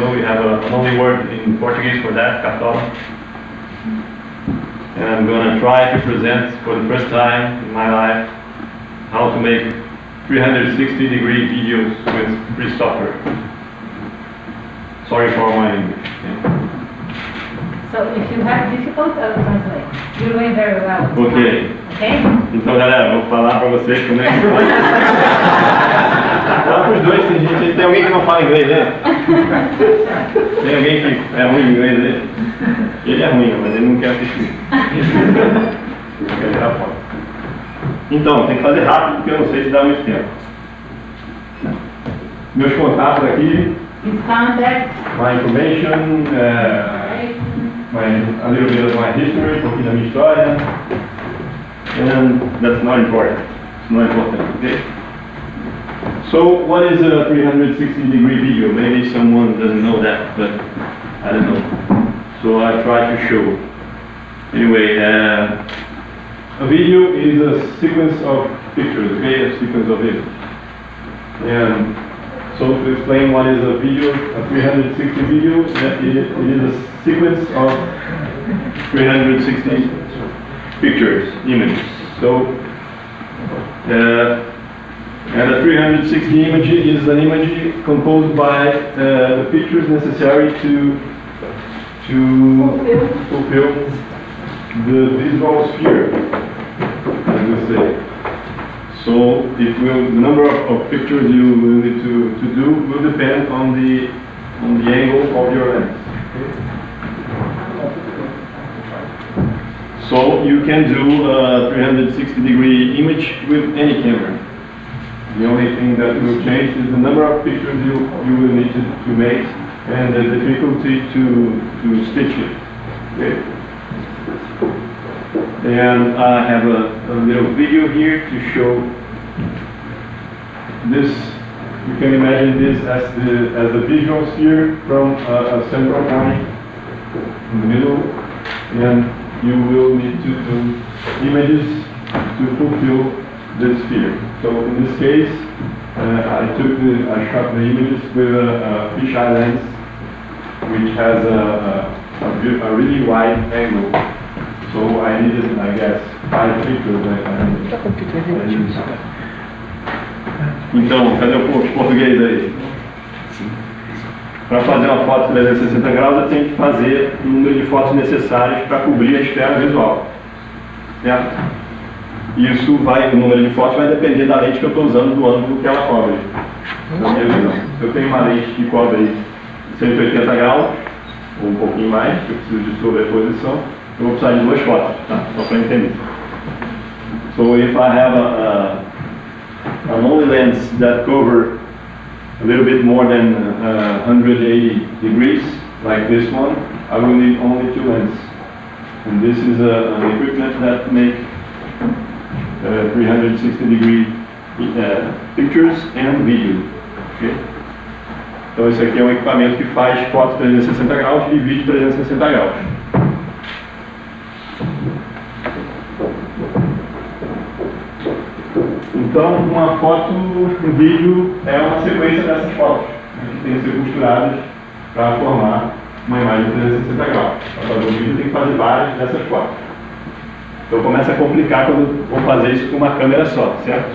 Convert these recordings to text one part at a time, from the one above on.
So we have a, only word in Portuguese for that, cartola. And I'm gonna try to present for the first time in my life how to make 360 degree videos with free software. Sorry for my English. yeah. So if you have difficult, I'll translate. You're doing very well. Ok. Okay? Então, galera, vou falar pra vocês como é que faz. Fala pros dois, tem gente, tem alguém que não fala inglês, né? Tem alguém que é ruim em inglês, né? Ele é ruim, mas ele não quer assistir. Ele quer tirar foto. Então, tem que fazer rápido, porque eu não sei se dá muito tempo. Meus contatos aqui, my information, eh, my, a little bit of my history, um pouquinho da minha história. And that's not important. It's not important, okay? So what is a 360 degree video? Maybe someone doesn't know that, but I don't know. So I try to show. Anyway, uh, a video is a sequence of pictures, okay? A sequence of images. And so to explain what is a video, a 360 video, it is a sequence of 360 pictures, images. So, uh, and a 360 image is an image composed by uh, the pictures necessary to to fulfill the visual sphere, as we say. So it will, the number of, of pictures you will need to, to do will depend on the on the angle of your lens. So you can do a 360 degree image with any camera. The only thing that will change is the number of pictures you, you will need to, to make and the difficulty to, to stitch it. Okay? And I have a, a little video here to show this. You can imagine this as the, as a visual sphere from a, a central point in the middle. And you will need to do images to fulfill the sphere. So in this case, uh, I took the, I shot the images with a, a fisheye lens, which has a, a, a, really wide angle. So I needed, I guess, five pictures. I, I, I used. Então, cadê o po- português aí? Para fazer uma foto 360 graus, eu tenho que fazer o número de fotos necessários para cobrir a esfera visual. Certo? Isso vai, o número de fotos vai depender da lente que eu estou usando, do ângulo que ela cobre. Se eu tenho uma lente que cobre 180 graus, ou um pouquinho mais, que eu preciso de sobreposição, eu vou precisar de duas fotos, tá? Só para entender. So if I have a, a, an only lens that cover a little bit more than uh, 180 degrees, like this one, I will need only two lenses. And this is a, an equipment that uh, 360 degree uh, pictures and video. ok? Então esse aqui é um equipamento que faz foto 360 graus e vídeo 360 graus. Então, uma foto, um vídeo é uma sequência dessas fotos, né, que tem que ser costuradas para formar uma imagem de 360 graus. Para fazer um vídeo tem que fazer várias dessas fotos. Então começa a complicar quando vou fazer isso com uma câmera só, certo?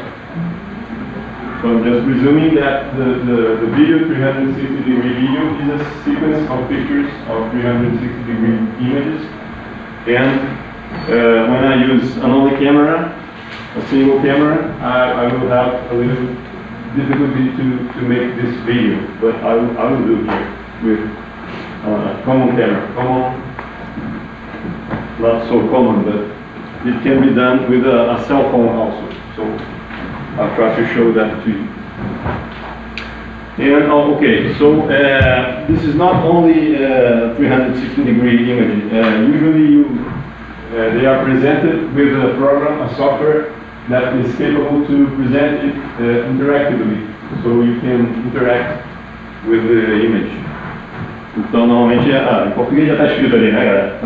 So just presuming that the, the, the video, 360 degree video, is a sequence of pictures of 360 degree images. And uh, when I use an only camera, a single camera, I, I will have a little difficulty to, to make this video, but I will, I will do here with uh, common camera. Common, not so common, but it can be done with a, a cell phone also. So I'll try to show that to you. And, oh, okay, so uh, this is not only uh, 360 degree image. Uh, usually you, uh, they are presented with a program, a software that is capable to present it uh, interactively. So you can interact with the image. Então, normalmente, ah, em português já está escrito ali, né, galera?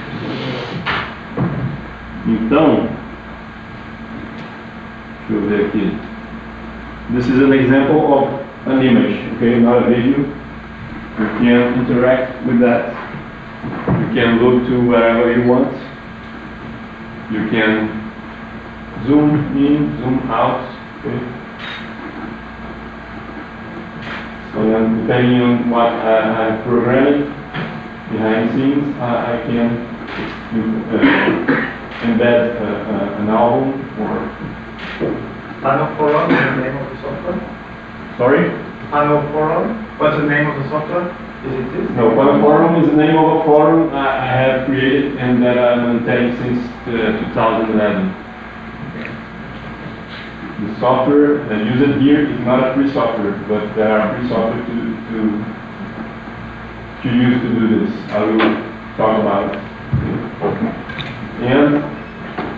Então, deixa eu ver aqui. This is an example of an image, okay, not a video. You can interact with that. You can look to wherever you want. You can zoom in, zoom out. Okay. So then depending on what I, I programmed behind the scenes, I, I can uh, embed uh, uh, an album or Pano Forum is the name of the software? sorry. Pano Forum, what's the name of the software? Is it this? No, Quantum Forum is the name of a forum I, I have created and that I maintain since uh, 2011. The software that uh, used here is not a free software, but there are free software to, to, to use to do this. I will talk about it. And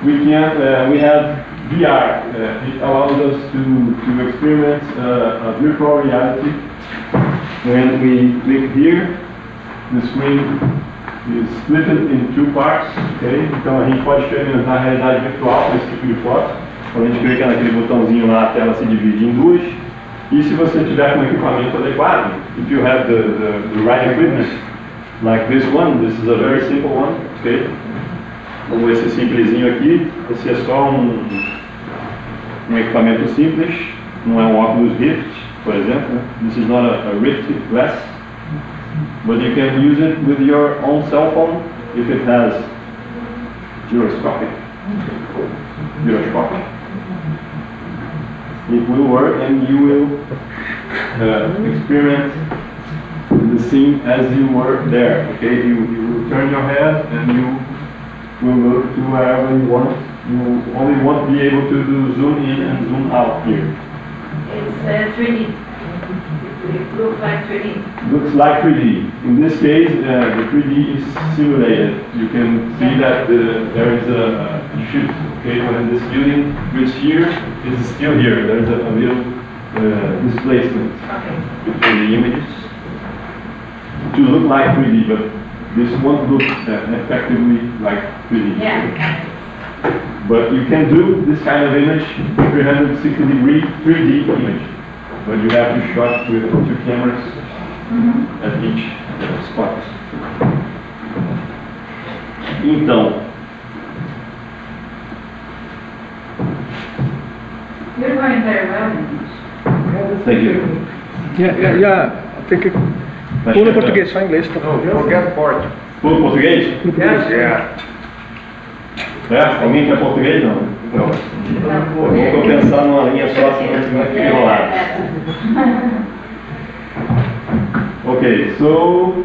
we can, uh, we have VR. Uh, it allows us to, to experience uh, a virtual reality when we click here, the screen is split in two parts, ok? Então a gente pode experimentar a realidade virtual com esse tipo de foto. Quando a gente clica naquele botãozinho lá, a tela se divide em duas. E se você tiver com o equipamento adequado, if you have the, the, the right equipment, like this one, this is a very simple one, ok? Como esse simplesinho aqui, esse é só um, um equipamento simples, não é um óculos Rift. This is not a, a Rift glass, but you can use it with your own cell phone if it has gyroscopic. Gyroscopic. It will work and you will uh, experience the scene as you were there. Okay, you, you turn your head and you will look to wherever you want. You only won't be able to do zoom in and zoom out here. It's uh, 3D. It looks like 3D. Looks like 3D. In this case, uh, the 3D is simulated. You can see that the, there is a, a shift. Okay, when this building which here is still here. There's a, a little uh, displacement Okay. between the images to look like 3D, but this won't look uh, effectively like 3D. Yeah. But you can do this kind of image, 360 degree 3D image. But you have to shot with two cameras at each spot. Então, You're going very well thank you. Yeah, yeah, yeah. Tem que Vai pôr no chegando. português, só em inglês. Tá? Forget port. Tudo português? Yes, yeah. É? Alguém quer português? Não. Não. Eu vou pensar numa linha só, senão vai ficar enrolado. Okay, so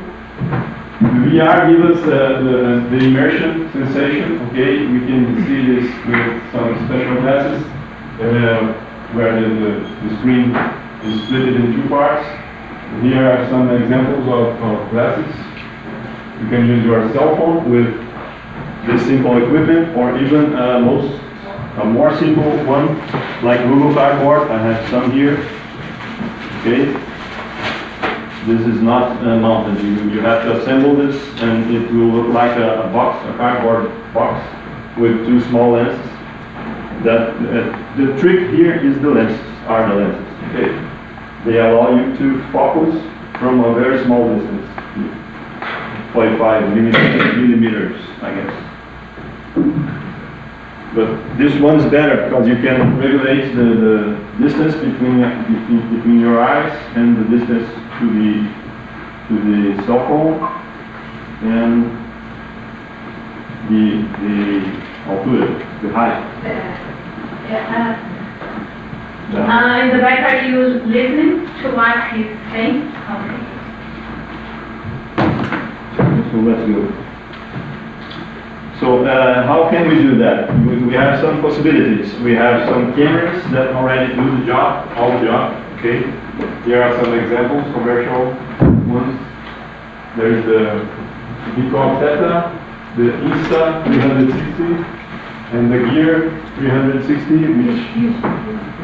VR gives us uh, the, the immersion sensation. Okay, we can see this with some special glasses uh, where the, the, the screen is split in two parts. Here are some examples of, of glasses. You can use your cell phone with this simple equipment or even uh, most a more simple one like Google Cardboard. I have some here. Okay. This is not uh, mounted. You, you have to assemble this and it will look like a, a box, a cardboard box with two small lenses. That uh, the trick here is the lenses, are the lenses. Okay. They allow you to focus from a very small distance, 45 millimeters, I guess. But this one's better because you can regulate the, the distance between, between, between your eyes and the distance to the, to the cell phone and the, the altura, the height. Yeah, uh, uh, in the back are you listening to what he's saying? Okay. So let's go. So uh, how can we do that? We, we have some possibilities. We have some cameras that already do the job, all the job. Okay. Here are some examples, commercial ones. There's the Nikon Theta, the Insta 360, and the Gear 360, which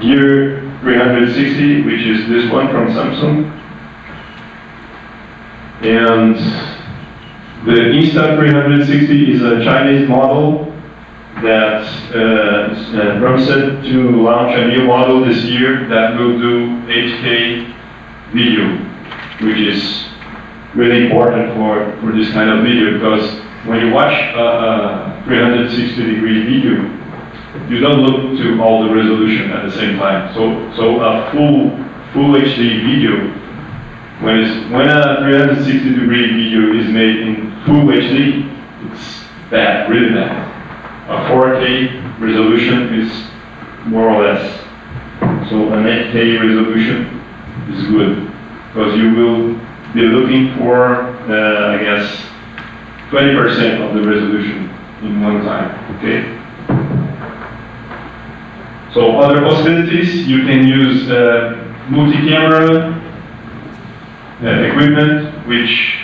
Gear 360, which is this one from Samsung. And the Insta360 is a Chinese model that uh, uh, promised to launch a new model this year that will do 8K video, which is really important for, for this kind of video because when you watch a, a 360 degree video, you don't look to all the resolution at the same time. So, so a full, full HD video, when, it's, when a 360 degree video is made in full HD, it's bad, really bad. A 4K resolution is more or less. So an 8K resolution is good because you will be looking for, uh, I guess, 20% of the resolution in one time, okay? So other possibilities, you can use uh, multi-camera uh, equipment, which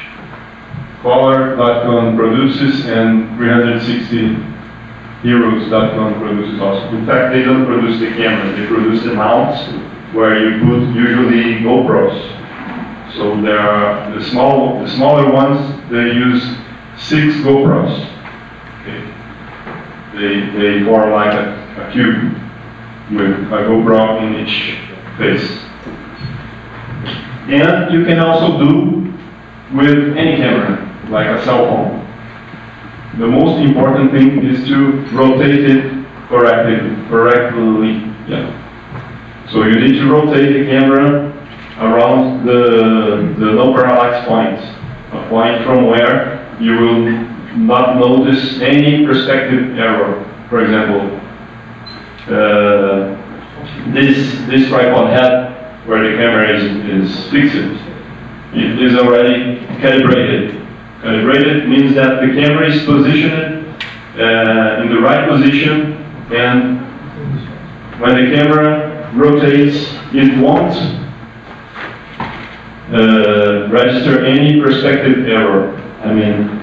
Kolor.com produces and 360heroes.com produces also. In fact, they don't produce the camera, they produce the mounts where you put usually GoPros. So there are the small, the smaller ones, they use six GoPros. Okay. They, they form like a, a cube with GoPro in each face. And you can also do with any camera, like a cell phone. The most important thing is to rotate it correctly, correctly. Yeah. So you need to rotate the camera around the, the no parallax point, a point from where you will not notice any perspective error. For example, uh, this, this tripod head where the camera is, is fixed, it is already calibrated. Calibrated means that the camera is positioned uh, in the right position and when the camera rotates, it won't uh, register any perspective error. I mean,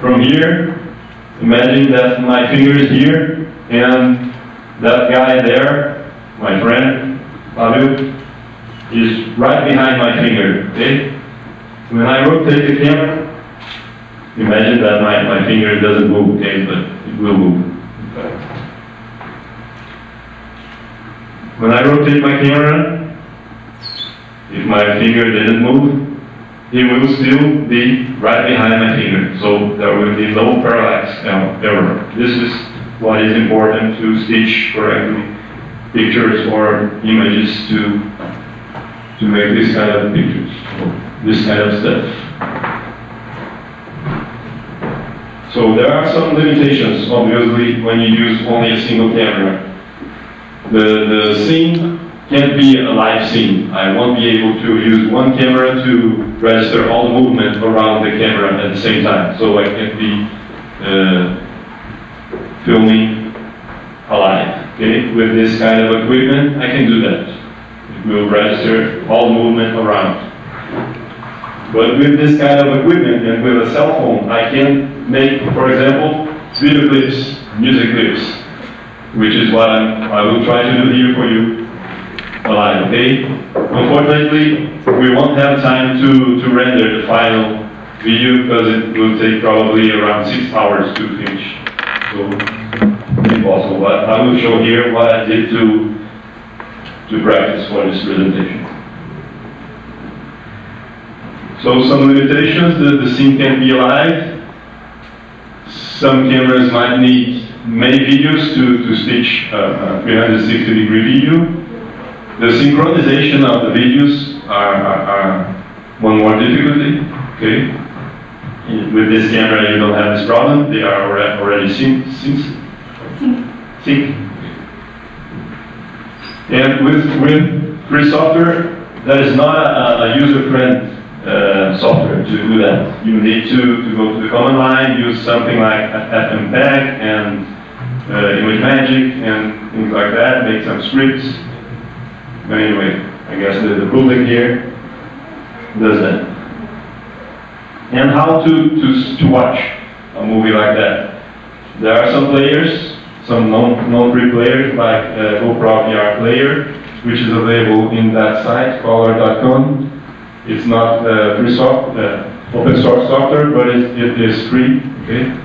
from here, imagine that my finger is here and that guy there, my friend, Fabio, is right behind my finger, okay? When I rotate the camera, imagine that my, my finger doesn't move, okay, but it will move. When I rotate my camera, if my finger didn't move, it will still be right behind my finger. So there will be no parallax error. This is what is important to stitch correctly pictures or images to to make this kind of pictures, this kind of stuff. So there are some limitations, obviously, when you use only a single camera. The, the scene can't be a live scene. I won't be able to use one camera to register all the movement around the camera at the same time. So I can't be uh, filming alive. Okay, with this kind of equipment, I can do that. It will register all movement around. But with this kind of equipment and with a cell phone, I can make, for example, video clips, music clips, which is what I'm, I will try to do here for you alive, okay? Unfortunately, we won't have time to, to render the final video because it will take probably around six hours to finish. But I will show here what I did to, to practice for this presentation. So some limitations, the, the scene can be alive. Some cameras might need many videos to, to stitch a 360 degree video. The synchronization of the videos are, are, are one more difficulty, okay? With this camera you don't have this problem, they are already, already sync, sync. And with, with free software, that is not a, a user-friendly uh, software to do that. You need to, to go to the command line, use something like FFmpeg and uh, ImageMagick and things like that, make some scripts. But anyway, I guess the, the public here does that. And how to, to, to watch a movie like that. There are some players, some non, non-free players like uh, GoPro VR Player, which is available in that site, kolor.com. It's not uh, free soft, uh, open source software, but it, it is free. Okay.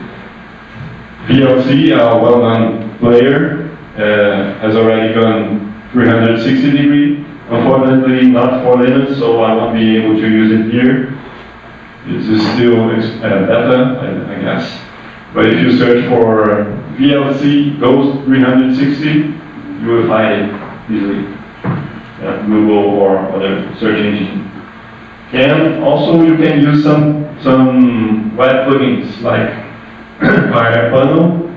VLC, a well-known player, uh, has already gone 360 degree Unfortunately, not for Linux, so I won't be able to use it here. It is still uh, I, I guess. But if you search for VLC Ghost 360, you will find it easily at Google or other search engine. And also you can use some some web plugins like Fire Panel,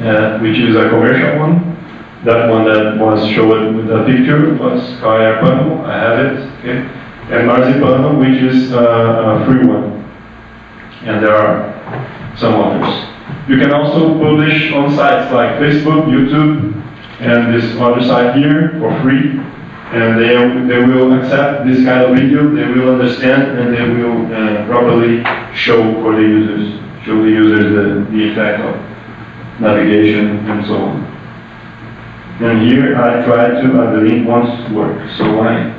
uh, which is a commercial one. That one that was shown with the picture was Fire Panel. I have it. Okay. And Marzipano, which is a free one. And there are some others. You can also publish on sites like Facebook, YouTube, and this other site here for free. And they, they will accept this kind of video, they will understand, and they will uh, properly show for the users, show the users the, the effect of navigation and so on. And here I try to, I believe, to work, so I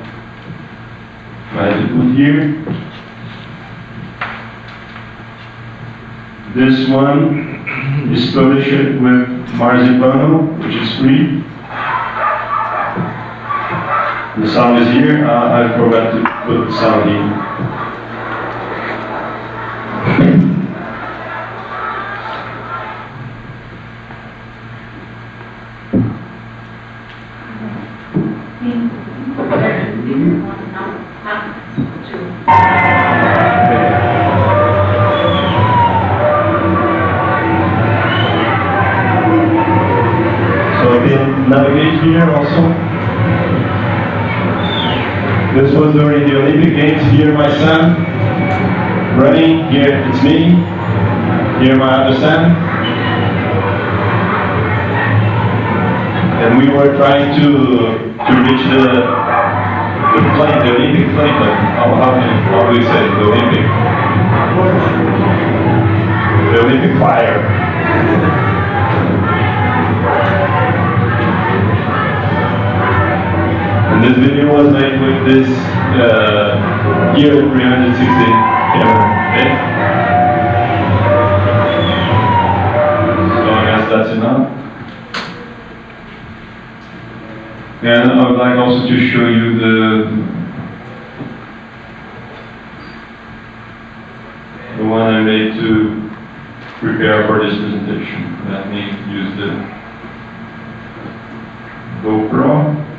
to put here. This one is published with Marzipano, which is free. The sound is here. Uh, I forgot to put the sound in. Trying to to reach the the plane, the Olympic plane. but How, how, you- how do you say the Olympic? The Olympic fire. And this video was made with this uh, Gear 360 camera. Okay? So I guess that's enough. And I would like also to show you the the one I made to prepare for this presentation. Let me use the GoPro.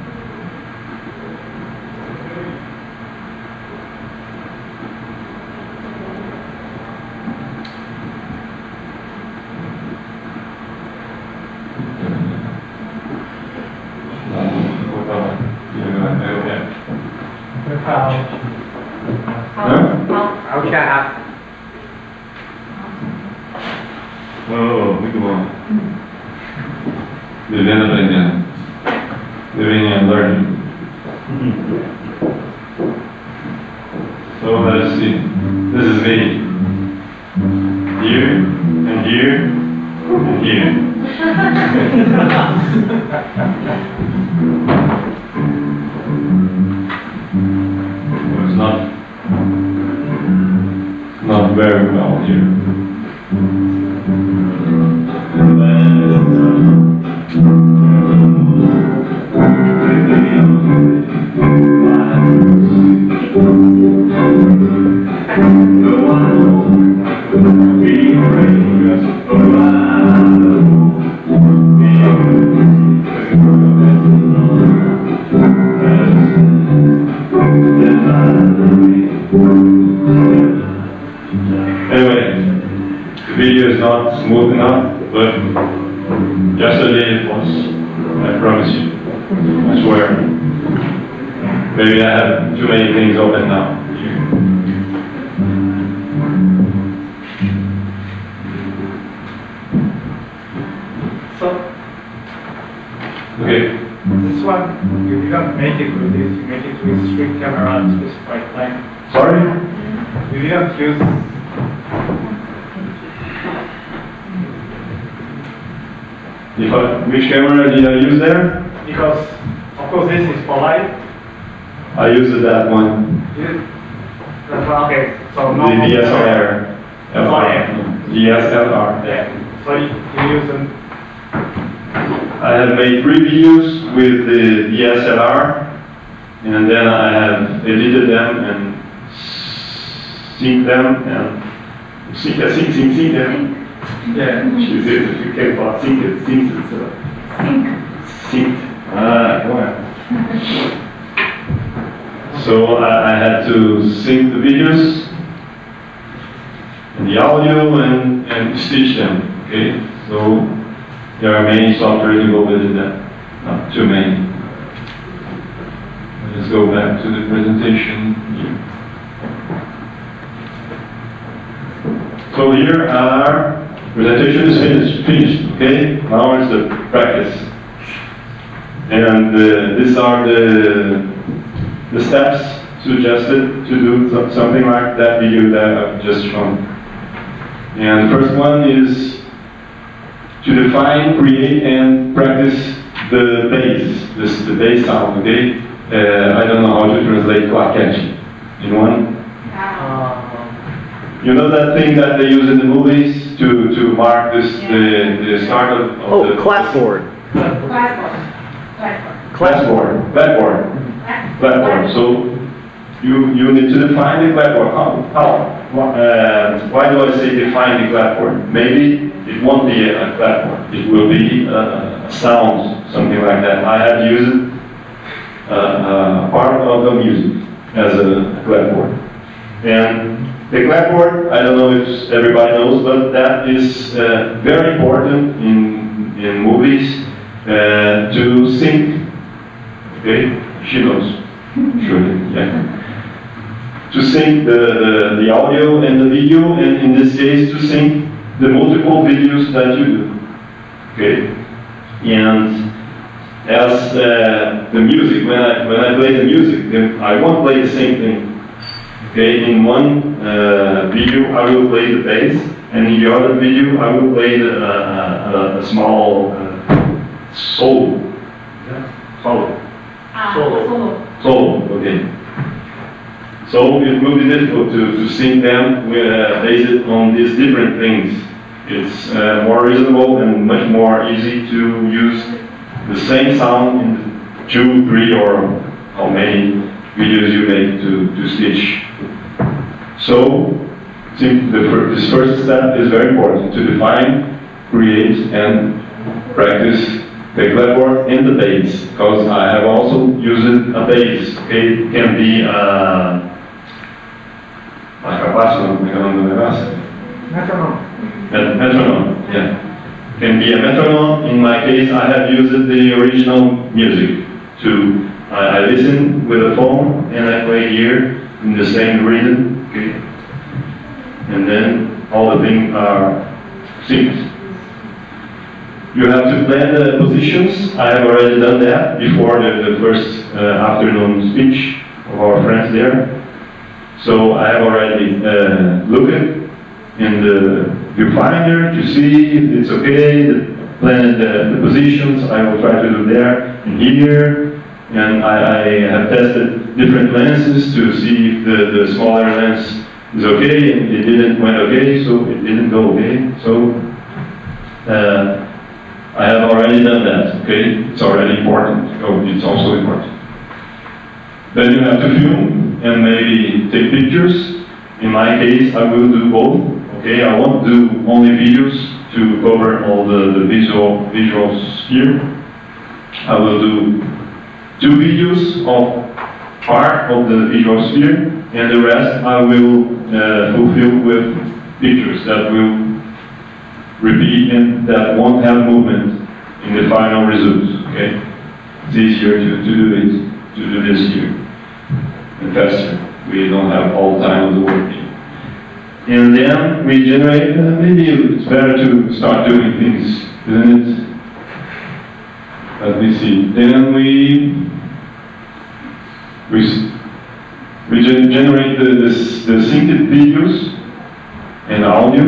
Camera did I use there? because, of course, this is for live. I used that one. You- That's why, okay, so The no. DSLR. FR. DSLR. Yeah, so you you use them, I have made three videos with the DSLR and then I have edited them and sync them and sync, sync, sync, sync them. Yeah. She says if you can't sync it, sync it, so Sync. Ah, come on. So I, I had to sync the videos and the audio and, and stitch them, okay? So there are many software to go with that, not too many. Let's go back to the presentation here. So here our presentation is finished, finished, okay? Now it's the practice. And uh, these are the, the steps suggested to do something like that video that I've just shown. And the first one is to define, create, and practice the bass, this, is the bass sound, okay? Uh, I don't know how to translate claquete in one. Wow. You know that thing that they use in the movies to, to mark this, the, the start of, of Oh, the... clapboard. Blackboard. Blackboard. Clapboard, blackboard, Black- blackboard. So you, you need to define the clapboard. How, how? Uh, why do I say define the clapboard? Maybe it won't be a, a clapboard. It will be a, a sound, something like that. I have used uh, uh, part of the music as a clapboard. And the clapboard, I don't know if everybody knows, but that is uh, very important in, in movies uh, to sync. Okay, she knows, surely, yeah. To sync the, the, the audio and the video, and in this case, to sync the multiple videos that you do. Okay, and as uh, the music, when I, when I play the music, I won't play the same thing. Okay, in one uh, video I will play the bass, and in the other video I will play the, uh, a, a small uh, solo. Solo. Ah, Solo. Solo. Solo, okay. So it will be difficult to, to sync them uh, based on these different things. It's uh, more reasonable and much more easy to use the same sound in two, three, or how many videos you make to, to stitch. So, the this first step is very important to define, create, and practice the clapboard and the bass, because I have also used a bass. Okay, it can be uh, a capacitor, como é que é o nome do negócio? metronome. Met- Metronome, yeah. Can be a metronome. In my case, I have used the original music to, I, I listen with a phone and I play here in the same rhythm, okay? And then all the things are synced. You have to plan the positions. I have already done that before the, the first uh, afternoon speech of our friends there. So I have already uh, looked in the viewfinder to see if it's okay, the, plan the, the positions I will try to do there and here. And I, I have tested different lenses to see if the, the smaller lens is okay, and it didn't went okay, so it didn't go okay. So uh, I have already done that, okay? It's already important. Oh, it's also important. Then you have to film and maybe take pictures. In my case, I will do both. Okay, I won't do only videos to cover all the, the visual visuals here. I will do two videos of part of the visual sphere, and the rest I will uh, fulfill with pictures that will repeat and that won't have movement in the final results. Okay, it's easier to, to do it to do this here and faster. We don't have all time of the work. And then we generate, uh, maybe it's better to start doing things, isn't it? Let me see. Then we, we, we gen- generate the, the, the synced videos and audio.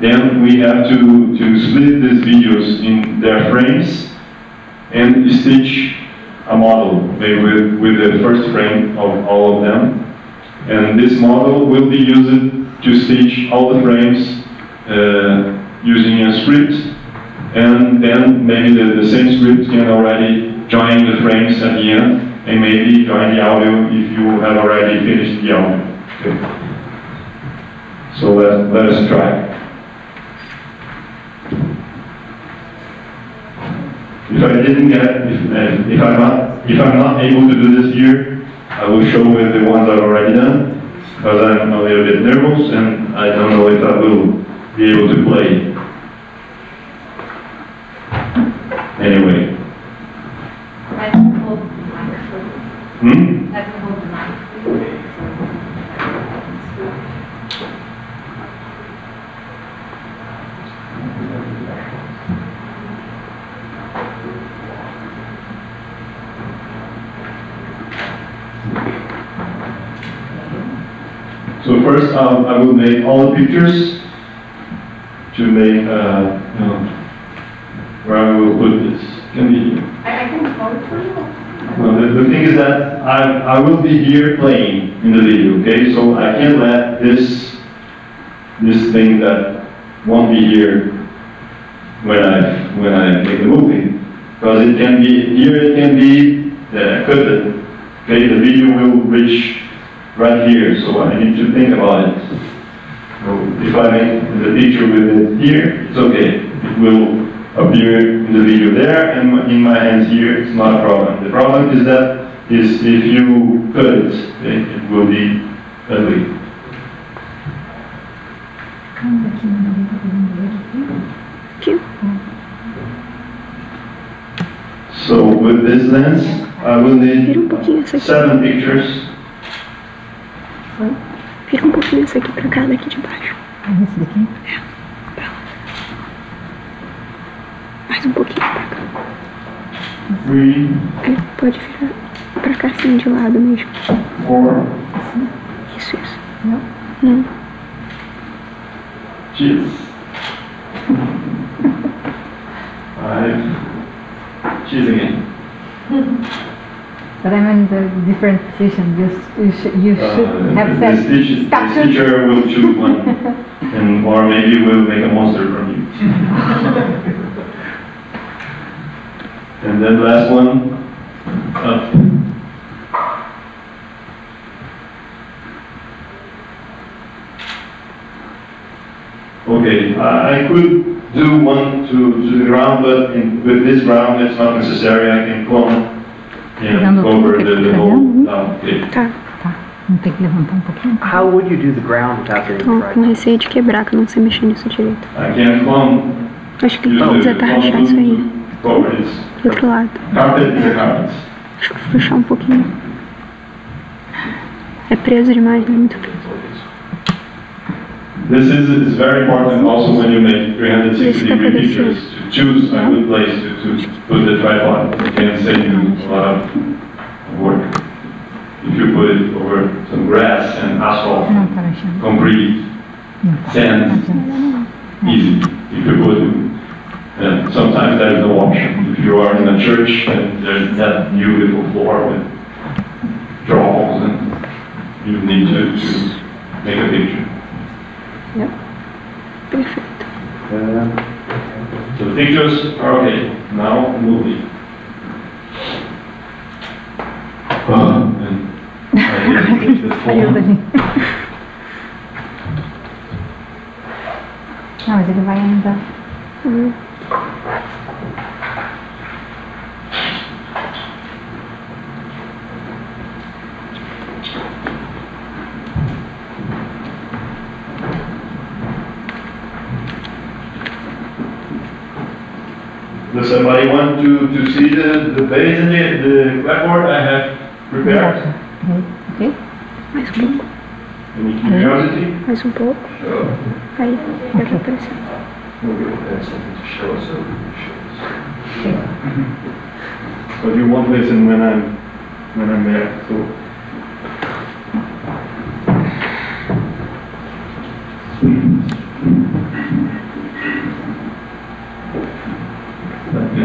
Then we have to, to split these videos in their frames and stitch a model maybe with, with the first frame of all of them. And this model will be used to stitch all the frames uh, using a script. And then maybe the, the same script can already join the frames at the end and maybe join the audio if you have already finished the audio. Okay. So let, let us try. If I didn't get, if, if I'm not, if I'm not able to do this here, I will show with the ones I've already done, because I'm a little bit nervous and I don't know if I will be able to play. Anyway, Let's hold the microphone. hmm? Let's hold the microphone. So first, um, I will make all the pictures to make, uh, you know, where I will put this. Can be here. I, I can it for you. Well, the, the thing is that I, I will be here playing in the video, okay? So I can't let this, this thing that won't be here when I, when I make the movie. Because it can be, here it can be uh, cut. Okay, the video will reach right here, so I need to think about it. So if I make the picture with it here, it's okay. It will appear in the video there and in my hands here, it's not a problem. The problem is that is if you cut it, okay, it will be ugly. So with this lens, I will need pouquinho essa aqui. seven pictures. Vira um pouquinho essa aqui pra cá, daqui de baixo. Esse daqui? Mais um pouquinho pra cá. Three, É, pode virar pra cá assim, de lado mesmo. four, Isso, isso. Não? Não. cheese. Five, cheese again. But I'm in the different position. You, you should, you should Uh, have this said, teacher, stop this teacher will choose one, and or maybe we'll make a monster from you. and then last one, up. Okay, I I could do one to, to the ground, but in, with this ground, it's not necessary. I can clone Fazendo and over que the, tá. Tá. tá, não tem que levantar um pouquinho? How would you do the ground without getting Tô com fried? receio de quebrar, que eu não sei mexer nisso direito. I can clone. Acho que use vou the tentar clone rachar isso aí. this. Do outro lado. Carpet is a carpet. Deixa eu puxar um pouquinho. É preso demais, né? Muito preso. This is, is very important also when you make 360 Isso que degree pictures, to choose a good place to, to put the tripod. It can save you a lot of work. If you put it over some grass and asphalt, Não, tá mexendo. concrete, Não. sand, easy. If you put, and sometimes there is no option. If you are in a church and there's that beautiful floor with drawers and you need to, to make a picture. Perfeito. So the pictures are okay. Now movie. Uh, and I get the Saiu phone. dali. Não, mas ele vai ainda. Does somebody want to, to see the, the base and the, the blackboard I have prepared? Ok? Mais um pouco. Any curiosity? Mais um pouco. Aí, já tá aparecendo. But you won't listen when I'm, when I'm there, so.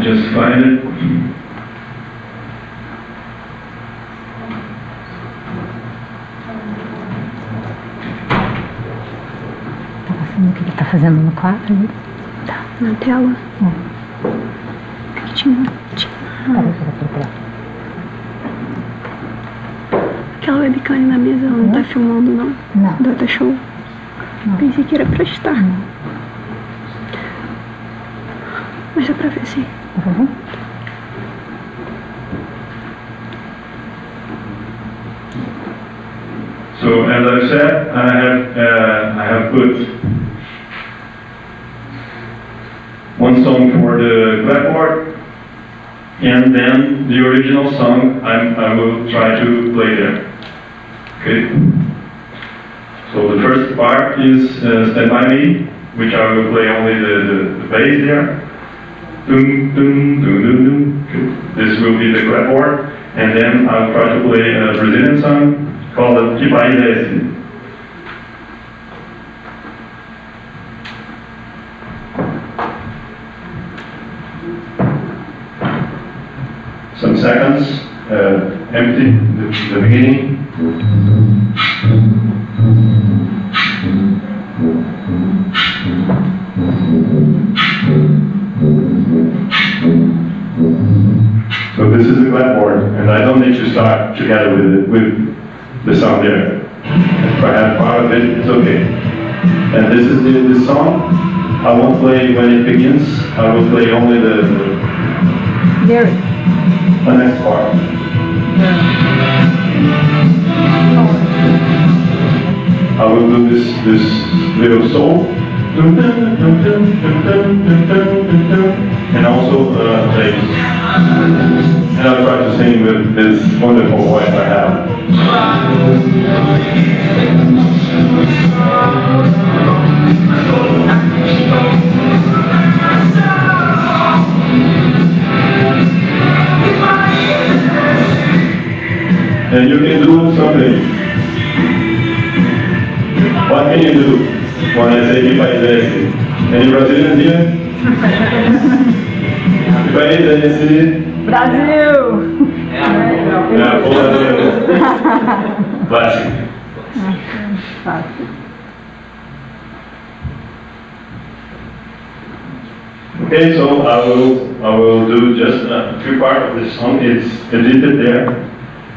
Just find it. Tá passando o que ele tá fazendo no quadro ali? Tá, na tela. Aqui tinha, tinha peraí, peraí. Aquela webcam ali na mesa ela não tá filmando não? Não. Data show? Pensei que era pra estar. Mas dá pra ver sim. Uhum. So as I said, I have, uh, I have put one song for the clapboard, and then the original song I'm, I will try to play there. Okay? So the first part is uh, Stand By Me, which I will play only the, the, the bass there. Dum, dum, dum. This will be the clapboard, and then I'll try to play a Brazilian song called Esse? Some seconds, uh, empty, the, the beginning. together with, with the song there. If I have part of it, it's okay. And this is the, the song. I won't play when it begins. I will play only the, the. The next part. I will do this this little song. And also uh, like and I'll try to sing with this wonderful voice I have. And you can do something. What can you do when I say país é esse? Any Brazilians here? Que país é esse? you. Yeah, Classic. Fácil. Okay, so I will, I will do just a few part of this song. It's edited there.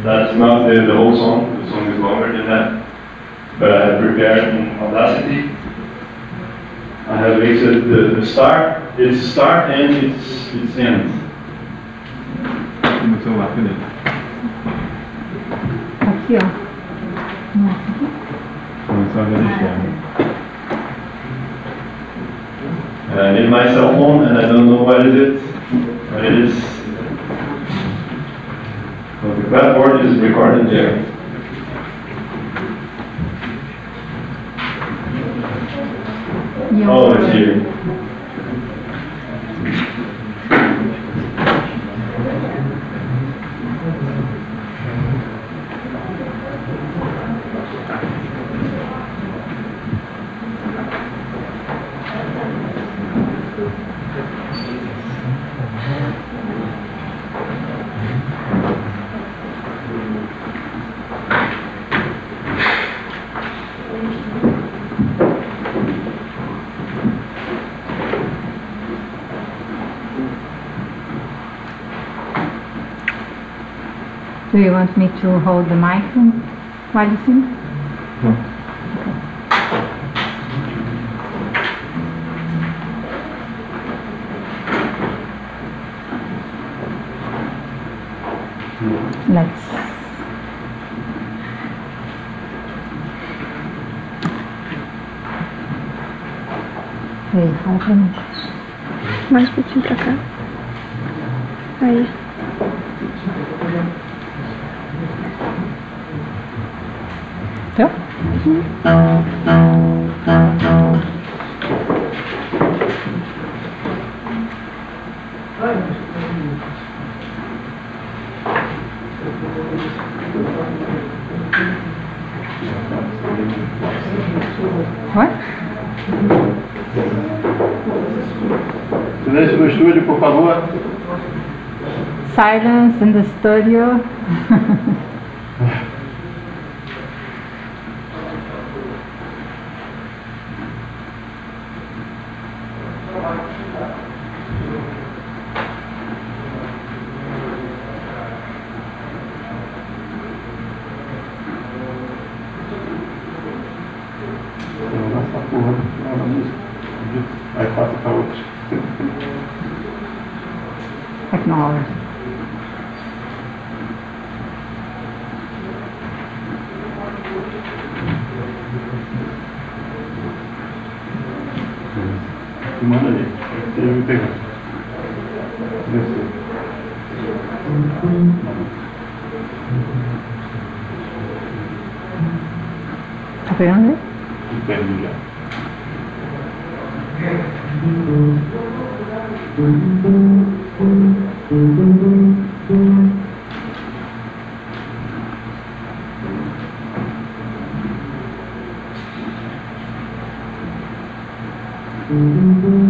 That's not the, the whole song. The song is longer than that. But I have prepared in Audacity. I have mixed the, the start, its start and its, its end. 気持ちを楽に。滝や。もうすぐ。もうすぐですよ。And I need my cell phone and I don't know what is it. What it is. But the bad is recorded there. Oh, it's here. Do you want me to hold the mic while you sing? No. Let's. Hey, how can I? Nice to What? Silêncio no estúdio, por favor. Silence in the studio. Mm-hmm.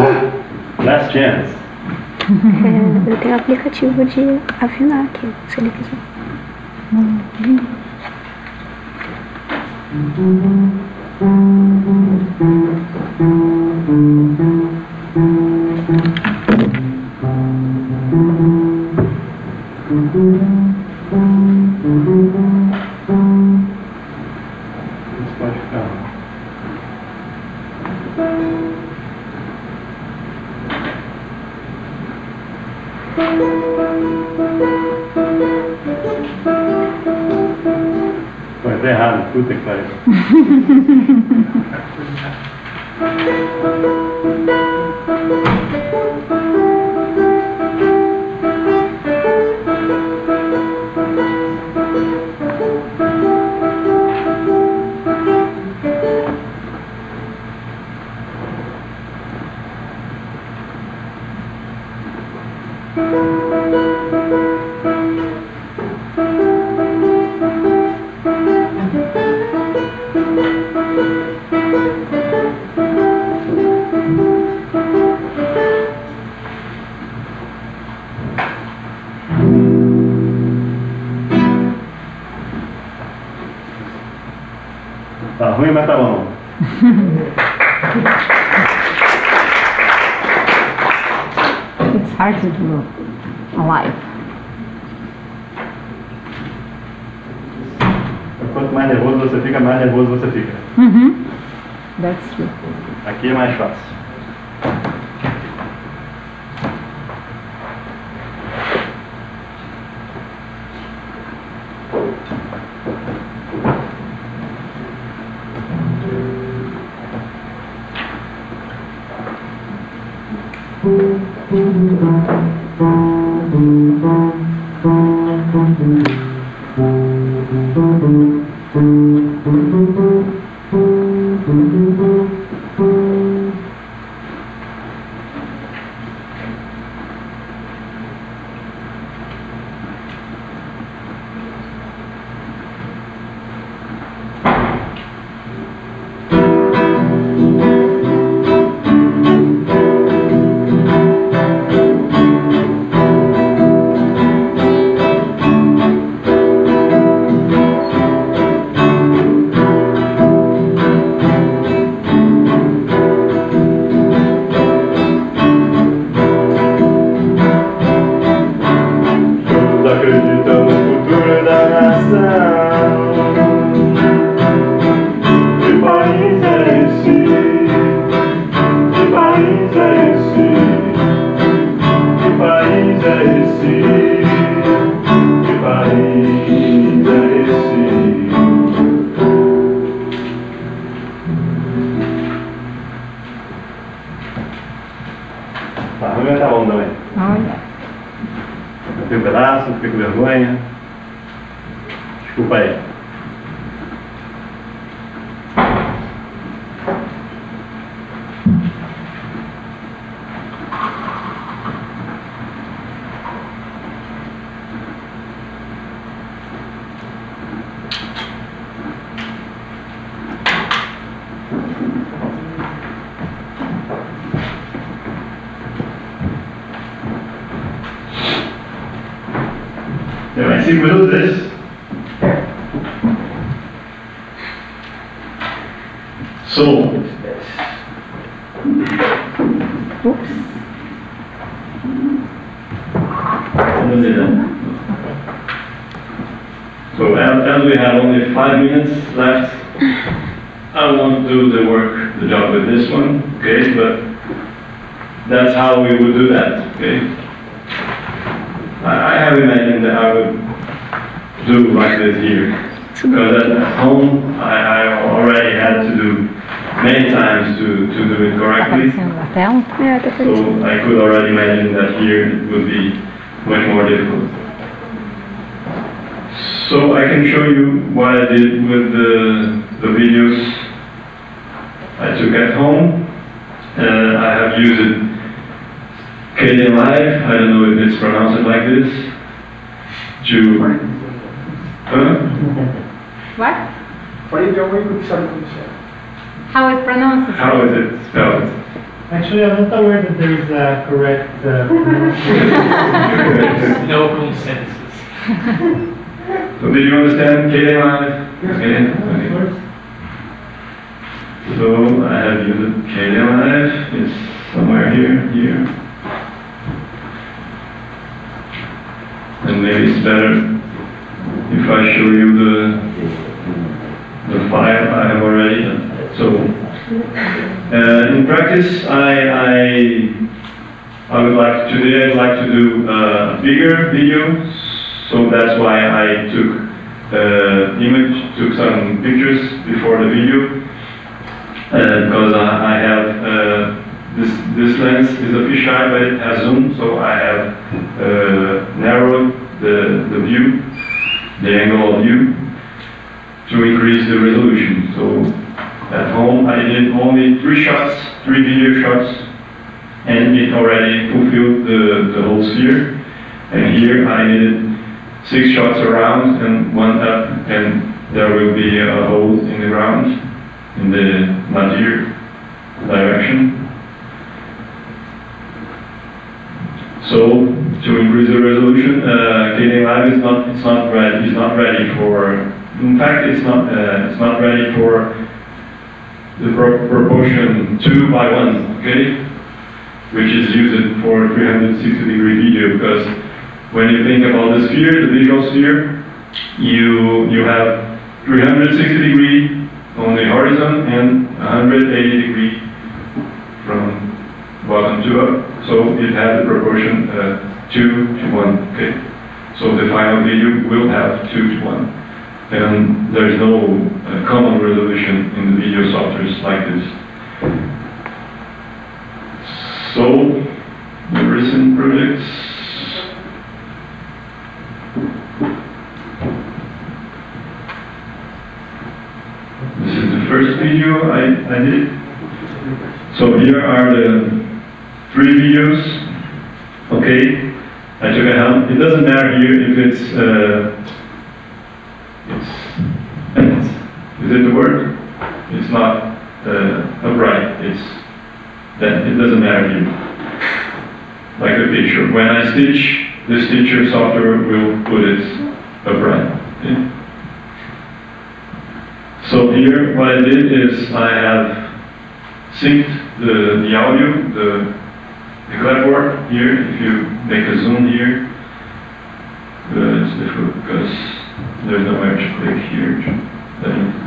Né? Last chance. Eu tenho aplicativo de afinar aqui, se ele quiser. disfrute, claro. Thank you. I see this? So. oops. So as, we have only five minutes left, I won't do the work, the job with this one, okay, but that's how we would do that, okay? I have imagined that I would do like this here. Because at home, I, I already had to do many times to, to do it correctly. Aparecendo na tela? É, tá aparecendo. So I could already imagine that here it would be much more difficult. So I can show you what I did with the, the videos I took at home. Uh, I have used Kdenlive, I don't know if it's pronounced like this, to... Huh? What? Pode ter alguém que sabe como isso é. How is pronounced? How is it spelled? Actually, I'm not aware that there is a correct uh, pronunciation. No consensus. So did you understand Kdenlive? Okay, okay. So I have used Kdenlive, it's somewhere here, here. And maybe it's better if I show you the, the file I have already. So, uh, in practice, I, I, I would like, today I'd like to do a bigger video, so that's why I took uh, image, took some pictures before the video, uh, because I, I have uh, this this lens is a fisheye, but it has zoom, so I have uh, narrowed the the view, the angle of view, to increase the resolution. So at home I did only three shots, three video shots, and it already fulfilled the the whole sphere. And here I did six shots around and one up, and there will be a hole in the ground in the nadir direction. So to increase the resolution, uh, Kdenlive is not it's not ready it's not ready for. In fact, it's not uh, it's not ready for the pro- proportion two by one. Okay, which is used for 360 degree video because when you think about the sphere, the visual sphere, you you have 360 degree on the horizon and 180 degree from bottom to up. So it has the proportion uh, 2 to 1. Okay. So the final video will have 2 to 1. And there is no uh, common resolution in the video softwares like this. So the recent projects. This is the first video I, I did. So here are the three videos. Okay, I took a helm. It doesn't matter here if it's, uh, it's, is it the word? It's not uh, upright. It's that it doesn't matter here. Like the picture. When I stitch, the stitcher software will put it upright. Okay? So here, what I did is I have synced the, the audio, the, the clapboard here. If you make a zoom here, uh, it's difficult because there's nowhere to click here. Then.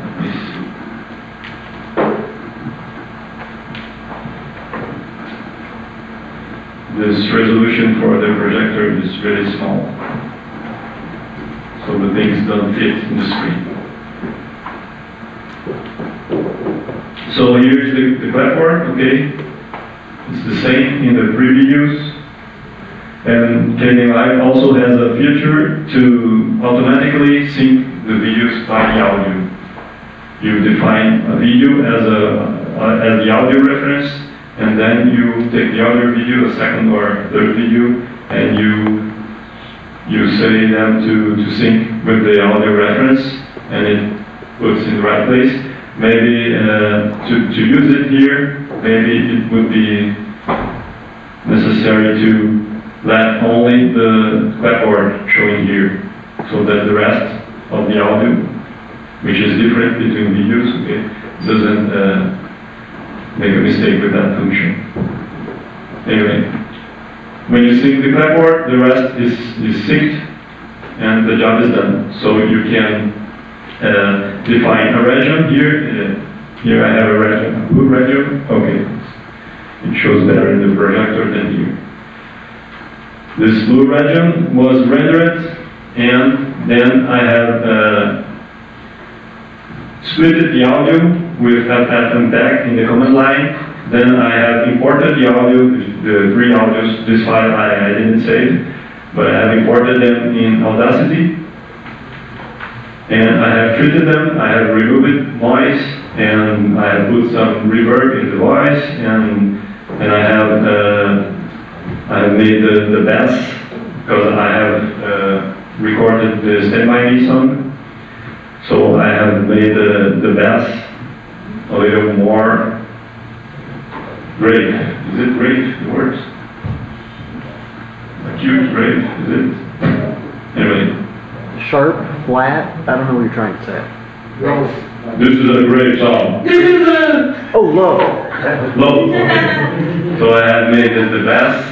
This resolution for the projector is really small. So the things don't fit in the screen. So here's the, the platform, okay? The same in the three videos. And KDMI also has a feature to automatically sync the videos by the audio. You define a video as a uh, as the audio reference, and then you take the other video, a second or third video, and you you say them to, to sync with the audio reference, and it puts in the right place. Maybe uh, to, to use it here, maybe it would be necessary to let only the clapboard showing here, so that the rest of the audio, which is different between videos, okay, doesn't uh, make a mistake with that function. Anyway, when you sync the clapboard, the rest is, is synced, and the job is done. So you can uh, define a region here. Uh, here I have a region, blue region. Okay, it shows better in the projector than here. This blue region was rendered, and then I have uh, split the audio with FFmpeg in the command line. Then I have imported the audio, the three audios. This file I, I didn't save, but I have imported them in Audacity. And I have treated them, I have removed noise, and I have put some reverb in the voice, and, and I have, uh, I have made the, the bass, because I have uh, recorded the Stand By Me song. So I have made the, the bass a little more great. Is it great, it works? Acute, great, is it? Anyway, Sharp, flat, I don't know what you're trying to say. This is a great song. Oh, low. Low. So I have made it the best,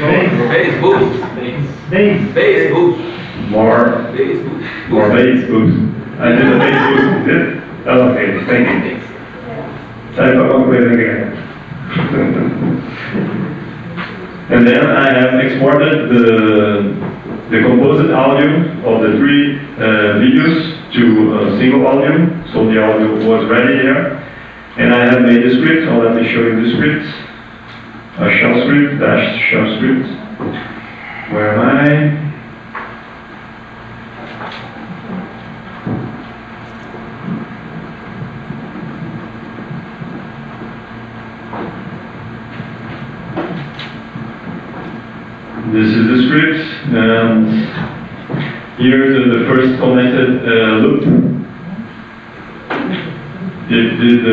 Bass boost. Bass. Bass boost. more, Bass boost. more bass boost. I did a bass boost, did it? Okay, thank you. Sai pra alguma coisa aqui. And then I have exported the, the composite audio of the three uh, videos to a single volume, so the audio was ready there. And I have made a script, so let me show you the script. A shell script, dash shell script. Where am I? This is the script. Um, here's the, the first commented uh, loop. Uh, uh, uh, it did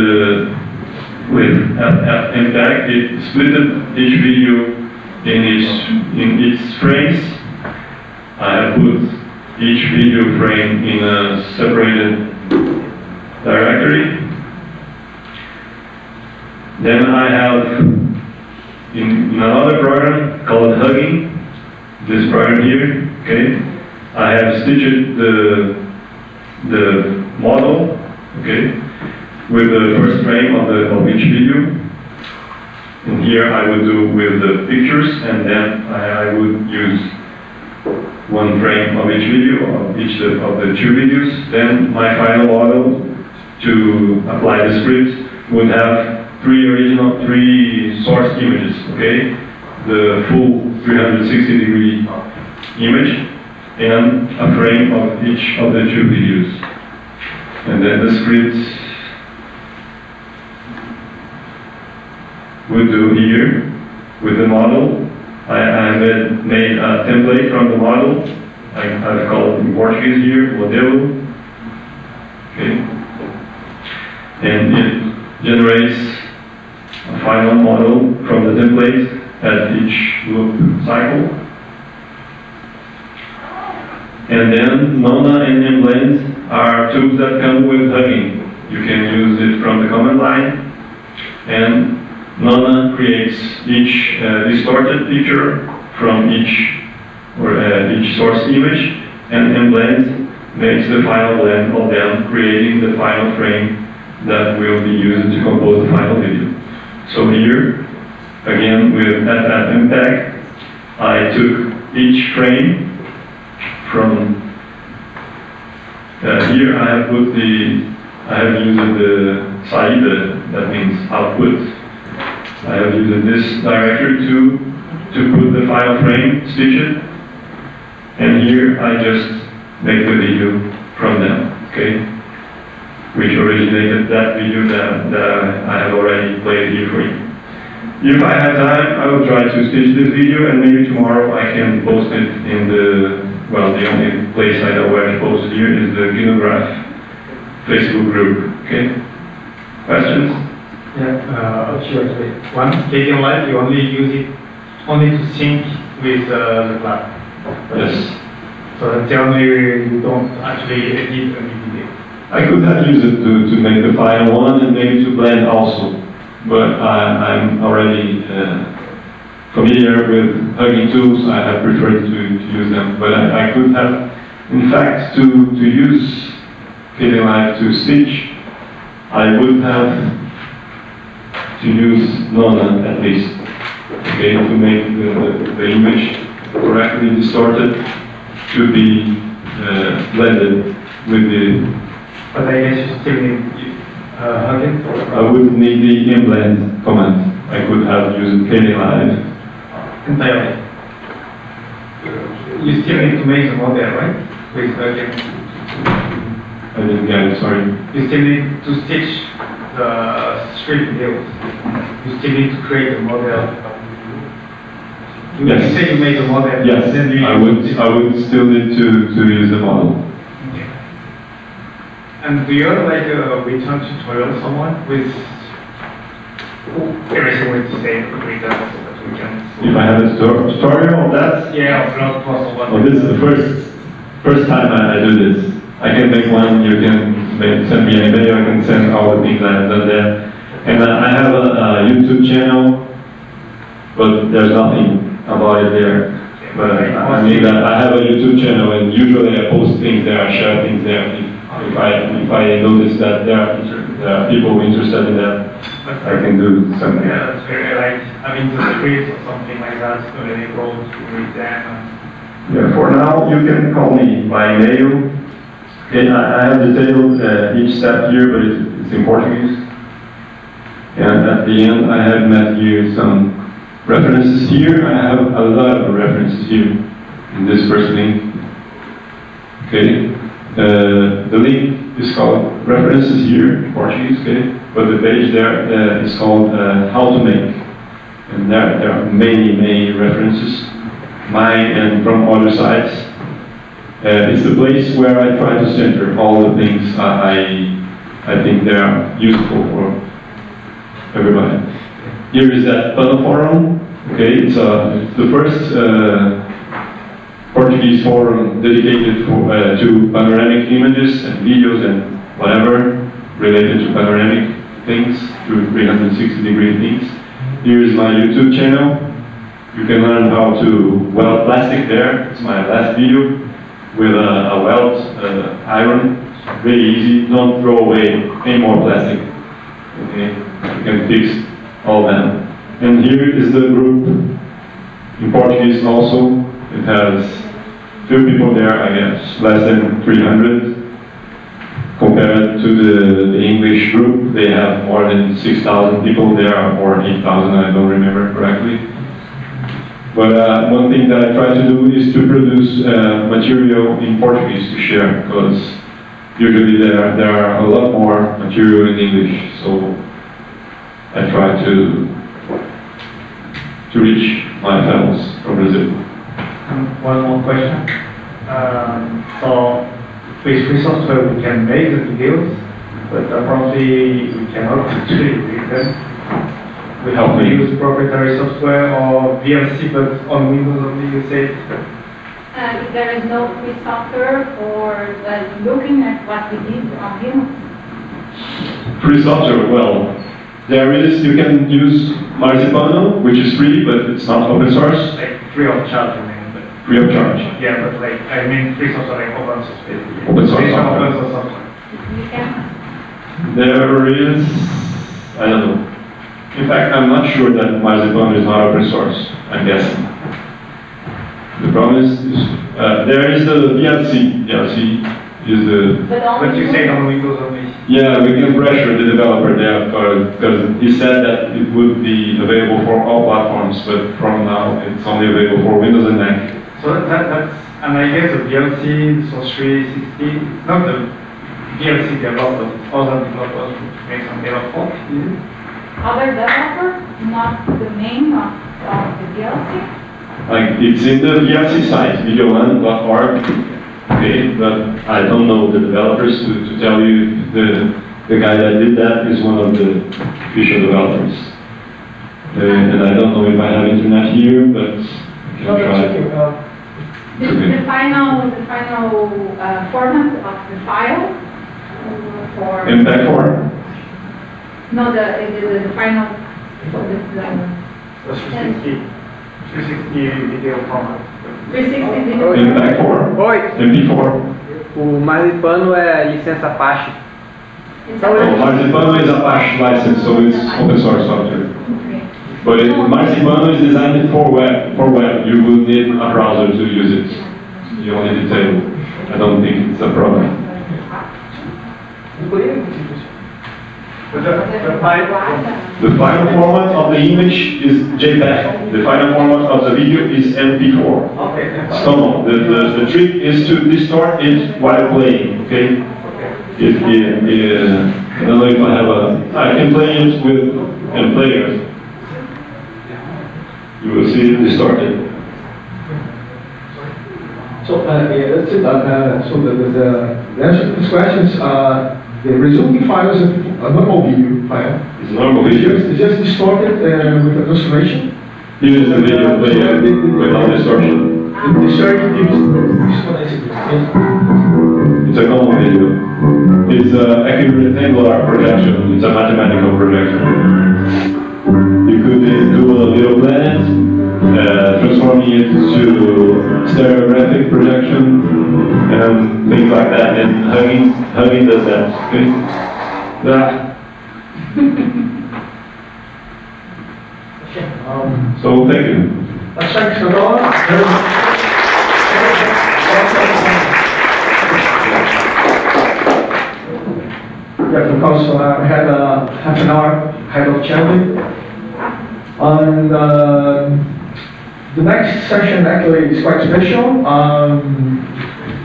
with FFmpeg. It split each video in its in its frames. I put each video frame in a separated directory. Then I have in another program called Hugin, this program here, okay, I have stitched the, the model, okay, with the first frame of the, of each video. And here I would do with the pictures, and then I, I would use one frame of each video, of each of the two videos. Then my final model to apply the script would have three original, three source images, okay? The full 360 degree image and a frame of each of the two videos. And then the script would do here with the model. I, I made a template from the model. I, I've called in Portuguese here, modelo. Okay. And it generates a final model from the template at each loop cycle. And then Nona and Enblend are tools that come with Hugin. You can use it from the command line. And Nona creates each uh, distorted picture from each or uh, each source image, and Enblend makes the final blend of them, creating the final frame that will be used to compose the final video. So here, again with FFmpeg, I took each frame from uh, here I have put the, I have used the SAIDA, that means output. I have used this directory to to put the file frame, stitch it, and here I just make the video from them, okay? Which originated that video that, that I have already played here for you. If I have time, I will try to stitch this video and maybe tomorrow I can post it in the, well, the only place I know where to post it here is the Ginograph Facebook group, okay? Questions? Yeah, uh, sure. One, Kdenlive, you only use it only to sync with uh, the cloud. Yes. So that's the only, you don't actually edit any video. I could have used it to, to make the final one and maybe to blend also, but I, I'm already uh, familiar with Hugin tools, I have preferred to, to use them, but I, I could have, in fact, to, to use Live to stitch, I would have to use Nona at least, okay, to make the, the, the image correctly distorted to be uh, blended with the But I guess you still need, uh, Hugin? I would need the enblend command. I could have used KD Live. Entirely. Uh, you still need to make the model, right? With Hugin. I didn't get it, sorry. You still need to stitch the street videos. You still need to create a model. You Yes. say you made a model. Yes, then you I would, I would still need to, to use the model. Okay. And do you have like a return tutorial someone with everything with the same results so that we can? If I have a tutor- tutorial of that, Yeah, of blog post or oh, this is the first, first time I, I do this. I can make one, you can make, send me an email, I can send all the things I've done there. And I have a, a YouTube channel, but there's nothing about it there. But I mean that I have a YouTube channel and usually I post things there, I share things there. If if I, if I notice that there are, there are people interested in that, I can do something. Yeah, that's very like, having the script or something like that, so that go to read them. Yeah, for now, you can call me by mail. Okay, I I have detailed uh, each step here, but it's it's in Portuguese. And at the end, I have met here some references here. I have a lot of references here in this first link. Okay, uh, the link is called references here in Portuguese, okay? But the page there uh, is called uh, how to make. And there, there are many, many references, mine and from other sites. Uh, it's the place where I try to center all the things I, I think they are useful for everybody. Here is that Pano Forum. Okay, it's, uh, the first uh, Portuguese forum dedicated for, uh, to panoramic images and videos and whatever related to panoramic things, to 360 degree things. Here is my YouTube channel. You can learn how to weld plastic there. It's my last video with a, a weld uh, iron. Very easy. Don't throw away any more plastic. Okay, you can fix all them. And here is the group in Portuguese also. It has few people there, I guess, less than 300. Compared to the, the English group, they have more than 6,000 people there, or 8,000, I don't remember correctly. But uh, one thing that I try to do is to produce uh, material in Portuguese to share, because usually there, there are a lot more material in English, so I try to to reach my fellows from Brazil. And one more question. Um, so with free software we can make the videos, but apparently we cannot actually read them. We have to use proprietary software or VLC, but on Windows only you say. Uh, if there is no free software for uh, looking at what we did on Linux. Free software, well, there is, you can use Marzipano, which is free, but it's not open source, Like free of charge, I mean, but, free of charge. yeah, but like, I mean, free software, like open source basically. Open source software. Open source software. You There is, I don't know. In fact, I'm not sure that Marzipano is not open source, I'm guessing. The problem is, is, uh, there is the VLC, VLC is the, But only. But you say on Windows only. yeah, we can pressure the developer there, because he said that it would be available for all platforms, but from now, it's only available for Windows and Mac. So that, that- that's, and I guess the VLC, so 360, not the VLC developer, other developers would make some error fault, is it? Other developer, not the name of, of the DLC? Like, it's in the VLC site, videolan.org, okay, but I don't know the developers to, to tell you the, the guy that did that is one of the official developers. Uh, and I don't know if I have internet here, but I can try. The, the final, the final, uh, format of the file for, Impact form? no, the, the, the final, for this, uh, The 360, 360 video format. 360 video. Impact form? Oi, MP4? O Marlipano é licença Apache. It's Oh, a- Marzipan is Apache license, so it's open source software. But it, Marzipan is designed for web, for web. You will need a browser to use it. You only detail. I don't think it's a problem. The, final format of the image is JPEG. The final format of the video is MP4. okay. So the, the, the trick is to distort it while playing, okay? If, if, if, I don't know if I have a, I can play it with, and players. You will see it distorted. So, uh, yeah, that's it. Uh, uh, so the, the, the answer to these questions, uh, the resulting file is a, a normal video file. It's a normal It's video. just, it's just distorted uh, with a transformation. Here is the video player without distortion. The distorted gives this one is yes. It's a normal video. It's a accurate projection. It's a mathematical projection. You could uh, do a little planet, uh, transforming it to stereographic projection, and things like that. And Hugin, Hugin does that. Okay? So thank you. thanks a lot. Yeah, because I had a half an hour ahead of Charlie. And uh, the next session actually is quite special. Um,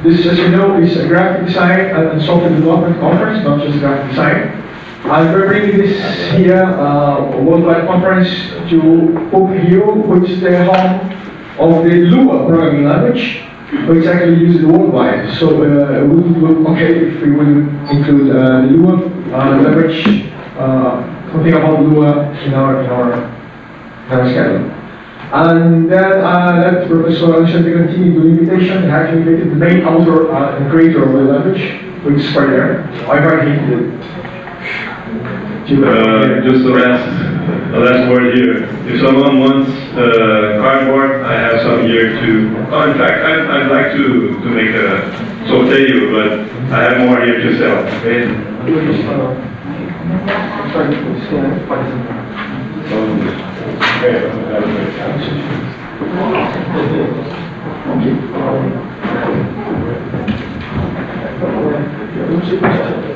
this, as you know, is a graphic design and software development conference, not just graphic design. I'm bringing this here, uh, worldwide conference to Pope Hill, which is the home of the Lua programming language, but it's actually used worldwide. So uh, it would okay if we would include uh, the Lua uh, language, uh, something about Lua in our, in our, in our schedule. And then uh, that Professor Alexandre Gantini do invitation, and actually invited the main author uh, and creator of the language, which is right there. I invite him to Uh, just the last, the last word here. If someone wants uh, cardboard, I have some here too. Oh, in fact, I'd, I'd like to, to make a sorteo, but I have more here to sell. Okay? Okay.